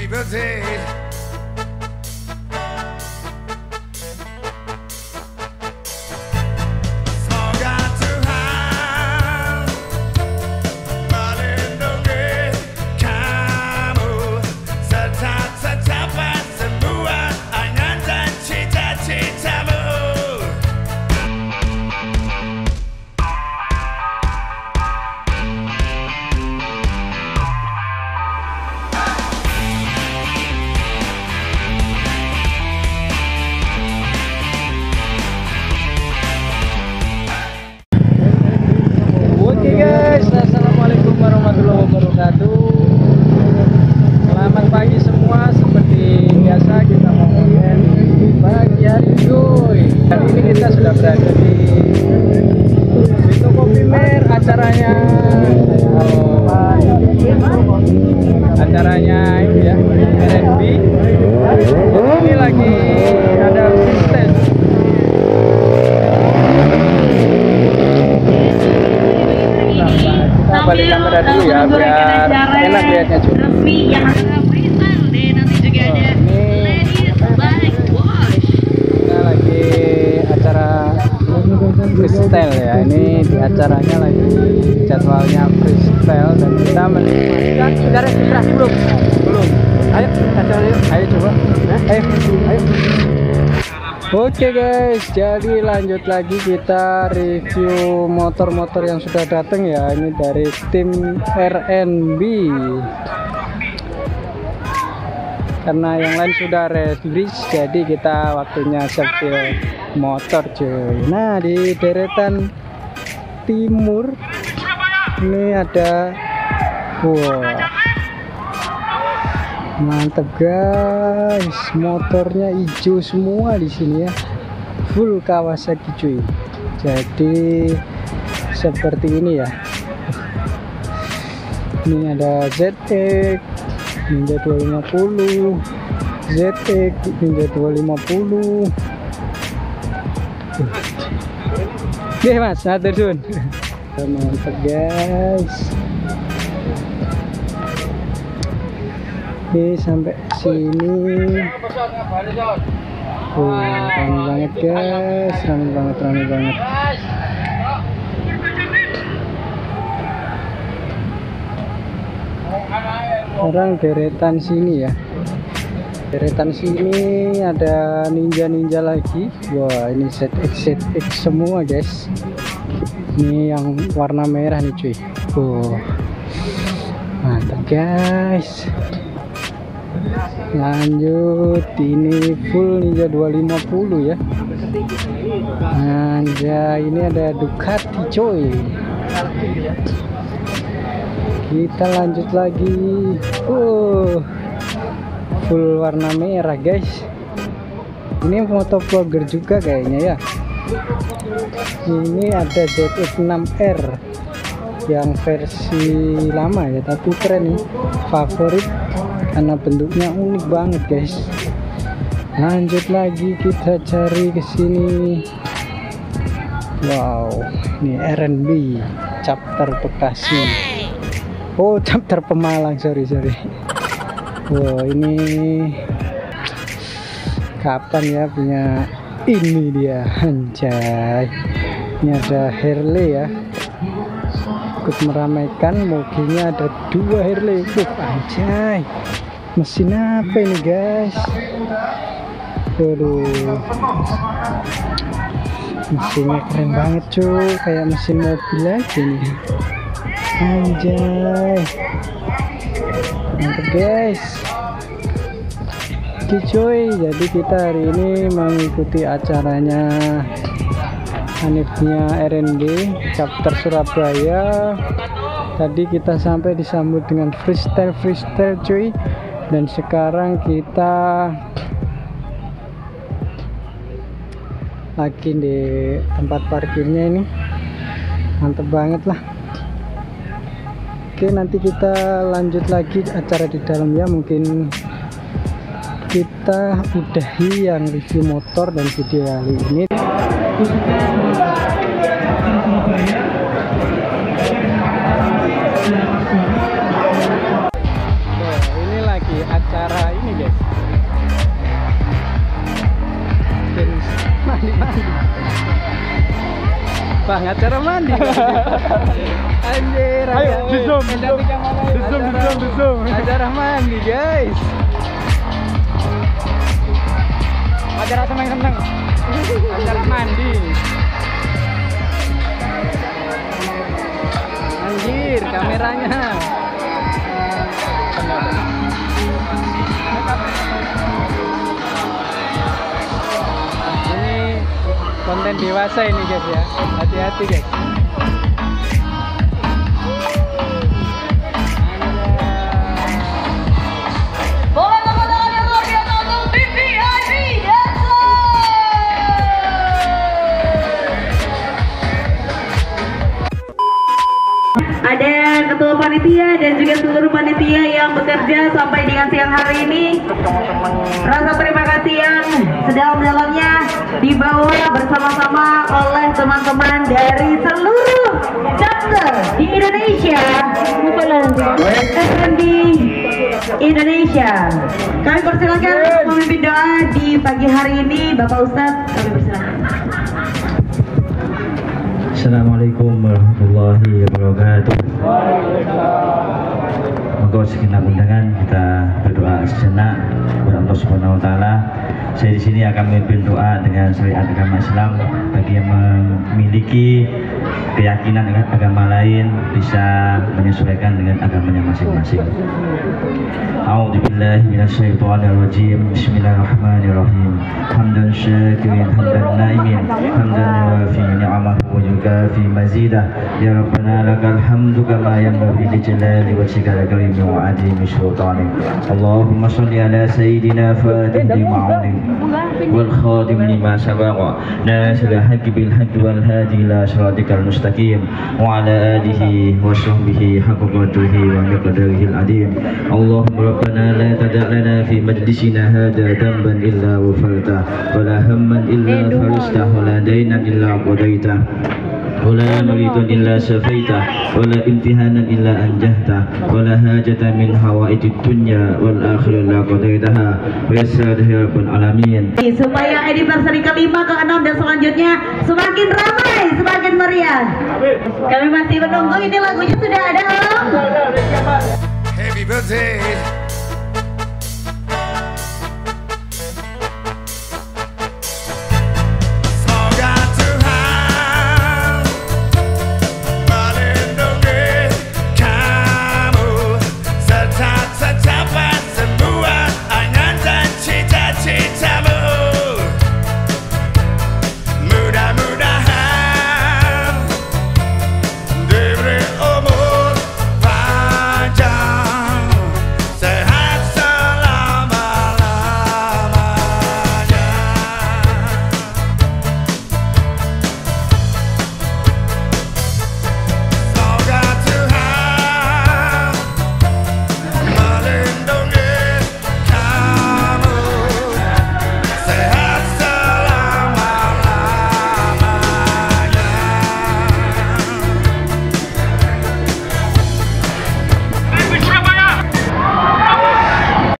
happy birthday. Resmi yang akan freestyle deh nanti juga ada ladies bike wash. Kita lagi acara freestyle ya. Ini di acaranya lagi jadwalnya freestyle dan kita menikmati. Sudah registrasi belum? Belum. Ayo, acara yuk. Ayo coba. Ayo, ayo. Oke guys, jadi lanjut lagi kita review motor-motor yang sudah datang ya. Ini dari tim RNB. Karena yang lain sudah release, jadi kita waktunya setil motor cuy. Nah di deretan timur ini ada, wow, mantep guys. Motornya hijau semua di sini ya. Full Kawasaki cuy. Jadi seperti ini ya. Ini ada ZX Ninja 250 ZX Ninja 250 Oke mas, natur sun mantap guys. Oke sampai sini. Oh, rame banget guys, rame banget, rame banget. Orang deretan sini ya. Deretan sini ada ninja-ninja lagi. Wah, ini ZX ZX semua guys. Ini yang warna merah nih cuy. Oh. Mantap guys lanjut ini full Ninja 250 ya Anjay ini ada Ducati coy kita lanjut lagi uh full warna merah guys. Ini motovlogger juga kayaknya ya. Ini ada ZX6R yang versi lama ya tapi keren. Nih favorit karena bentuknya unik banget guys. Lanjut lagi kita cari ke sini. Wow ini R&B chapter Bekasi oh chapter Pemalang sorry sorry. Wow ini kapan ya punya ini dia anjay. Ini ada Harley ya. Ikut meramaikan mobilnya ada dua Harley uh, anjay. Mesin apa ini guys? Waduh. Mesinnya keren banget cuy. Kayak mesin mobil aja nih anjay. Mantap guys. Oke cuy. Jadi kita hari ini mengikuti acaranya Hanifnya RND chapter Surabaya. Tadi kita sampai disambut dengan freestyle freestyle cuy. Dan sekarang kita lagi di tempat parkirnya ini. Mantep banget lah oke nanti kita lanjut lagi acara di dalam ya. Mungkin kita udahi yang review motor dan video kali ini. Ini lagi acara ini guys. Bang, acara mandi di Acara- zoom, di zoom. Acara mandi guys Acara seneng-seneng. Acara mandi Anjir, kameranya. Ini konten dewasa ini guys ya. Hati-hati guys juga seluruh panitia yang bekerja sampai dengan siang hari ini. Rasa terima kasih yang sedalam-dalamnya dibawa bersama-sama oleh teman-teman dari seluruh chapter di Indonesia. dan di Indonesia. Kami persilakan memimpin doa di pagi hari ini, Bapak Ustadz. Kami persilakan. Assalamualaikum warahmatullahi wabarakatuh. Monggo segenap undangan kita berdoa sejenak kepada Allah Subhanahu wa taala. Saya di sini akan memimpin doa dengan syariat agama Islam bagi yang memiliki keyakinan dengan agama lain bisa menyesuaikan dengan agamanya masing-masing. A'udzubillahi minasyaitonirrajim. Bismillahirrahmanirrahim. Hamdan syakirin hamdan naimin hamdan ويكافي مزيده يا ربنا لك الحمد كما ينبغي لجلال وجهك الكريم وعظيم سلطانك اللهم صل على سيدنا فاتح لما علم والخاتم لما سبق ناصر الحق بالحق والهادي الى صراطك المستقيم وعلى اله وصحبه حق قدره ومقداره العظيم اللهم ربنا لا تدع لنا في مجلسنا هذا ذنبا الا غفرته ولا هما الا فرجته ولا دينا الا قضيته ولا مريضا إلا شفيته ولا امتحانا إلا أنجحته ولا حاجة من حوائج الدنيا والآخرة إلا قضيتها ويسرها يا رب العالمين Supaya anniversary kelima, keenam dan selanjutnya semakin ramai, semakin meriah. Kami masih menunggu ini lagunya sudah ada. Om. Happy birthday